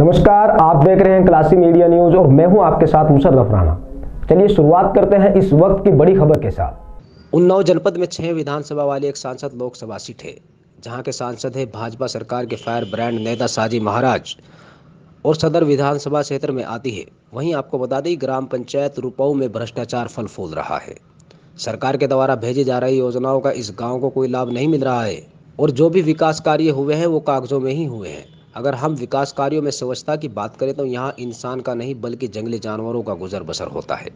नमस्कार, आप देख रहे हैं क्लासी मीडिया न्यूज़ और मैं हूँ आपके साथ मुशर्रफ राणा। चलिए शुरुआत करते हैं इस वक्त की बड़ी खबर के साथ। उन्नाव जनपद में छह विधानसभा वाली एक सांसद लोकसभा सीट है, जहाँ के सांसद है भाजपा सरकार के फायर ब्रांड नेता साजी महाराज और सदर विधानसभा क्षेत्र में आती है। वहीं आपको बता दें, ग्राम पंचायत रुपऊ में भ्रष्टाचार फल फूल रहा है। सरकार के द्वारा भेजी जा रही योजनाओं का इस गाँव को कोई लाभ नहीं मिल रहा है और जो भी विकास कार्य हुए हैं, वो कागजों में ही हुए हैं। अगर हम विकास कार्यों में स्वच्छता की बात करें तो यहाँ इंसान का नहीं, बल्कि जंगली जानवरों का गुजर बसर होता है।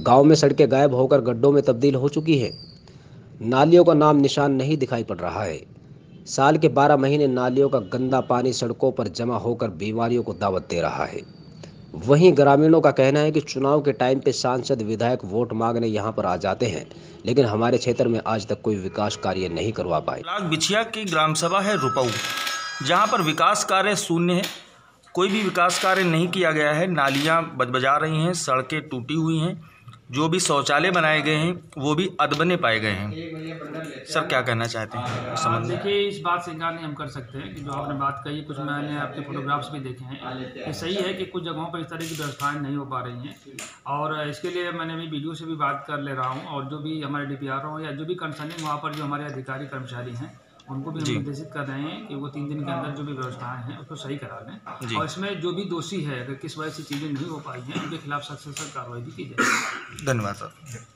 गाँव में सड़कें गायब होकर गड्ढों में तब्दील हो चुकी है। नालियों का नाम निशान नहीं दिखाई पड़ रहा है। साल के 12 महीने नालियों का गंदा पानी सड़कों पर जमा होकर बीमारियों को दावत दे रहा है। वहीं ग्रामीणों का कहना है कि चुनाव के टाइम पे सांसद, विधायक वोट मांगने यहाँ पर आ जाते हैं, लेकिन हमारे क्षेत्र में आज तक कोई विकास कार्य नहीं करवा पाए। बिछिया की ग्राम सभा है रुपऊ। जहाँ पर विकास कार्य शून्य है। कोई भी विकास कार्य नहीं किया गया है। नालियाँ बजबजा रही हैं, सड़कें टूटी हुई हैं। जो भी शौचालय बनाए गए हैं, वो भी अदबने पाए गए हैं। सर, क्या कहना चाहते हैं? में? देखिए, इस बात से इनकार नहीं हम कर सकते हैं कि जो आपने बात कही, कुछ मैंने आपके फोटोग्राफ्स भी देखे हैं। ये सही है कि कुछ जगहों पर इस तरह की व्यवस्थाएँ नहीं हो पा रही हैं। और इसके लिए मैंने भी वीडियो से भी बात कर ले रहा हूँ। और जो भी हमारे डी हो या जो भी कंसर्निंग वहाँ पर जो हमारे अधिकारी कर्मचारी हैं उनको भी हम निर्देशित कर रहे हैं कि वो तीन दिन के अंदर जो भी व्यवस्थाएँ हैं उसको सही करा लें। और इसमें जो भी दोषी है अगर किस वजह से चीज़ें नहीं हो पाई हैं उनके खिलाफ सख्त से सख्त कार्रवाई भी की जाए धन्यवाद सर।